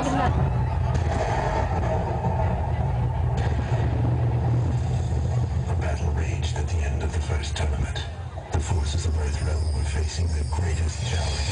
A battle raged at the end of the first tournament. The forces of Earthrealm were facing their greatest challenge.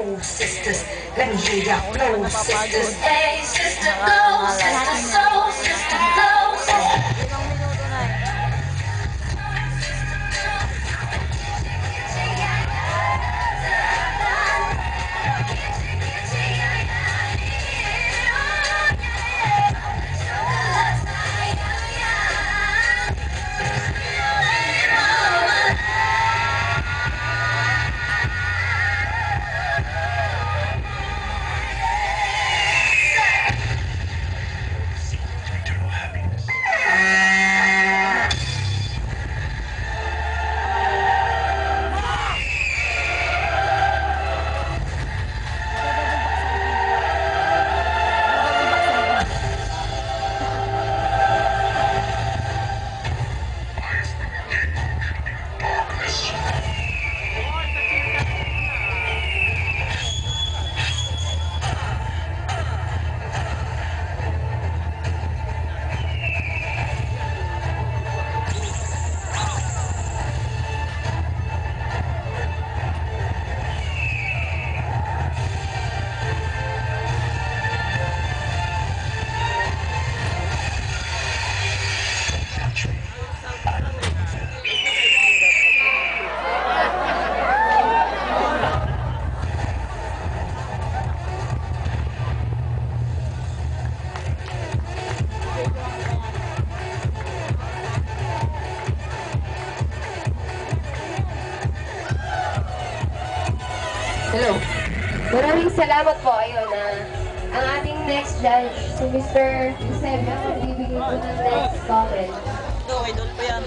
Sisters, let me hear flow, sisters. Hey, sister, go, sister, soul, sister, Hello. Maraming salamat po ayun na ang ating next judge, si Mr. Eusebio, bibigyan ko ng next comment. Ito, idol ko yan.